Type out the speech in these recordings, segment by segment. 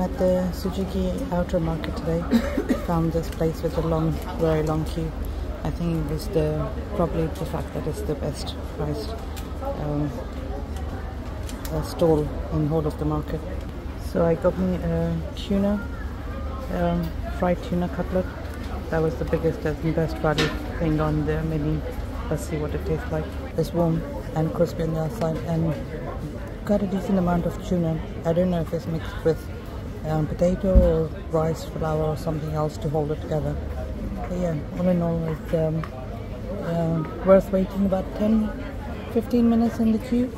At the Tsujiki Outer Market today. Found this place with a long, very long queue. I think it was the probably the fact that it's the best priced um, uh, stall in whole of the market. So I got me a tuna, um, fried tuna cutlet. That was the biggest and best value thing on the. Let's see what it tastes like. It's warm and crispy on the outside and got a decent amount of tuna. I don't know if it's mixed with um, potato or rice flour or something else to hold it together. But yeah, all in all, it's um, uh, worth waiting about 10 15 minutes in the queue.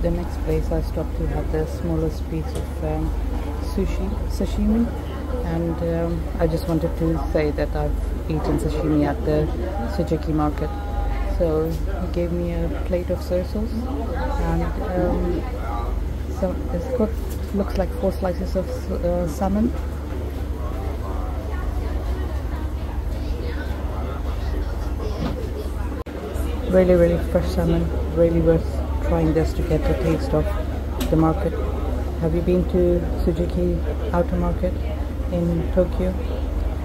The next place I stopped to have the smallest piece of um, sushi, sashimi, and um, I just wanted to say that I've eaten sashimi at the Tsujiki market. So he gave me a plate of soy sauce and um, it's got looks like four slices of uh, salmon. Really, really fresh salmon. Really worth trying this to get a taste of the market. Have you been to Tsujiki Outer Market in Tokyo?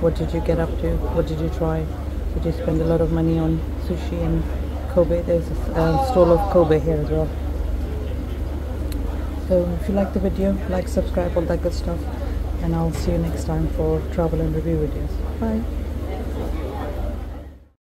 What did you get up to? What did you try? Did you spend a lot of money on sushi in Kobe? There's a uh, stall of Kobe here as well. So if you like the video, like, subscribe, all that good stuff. And I'll see you next time for travel and review videos. Bye.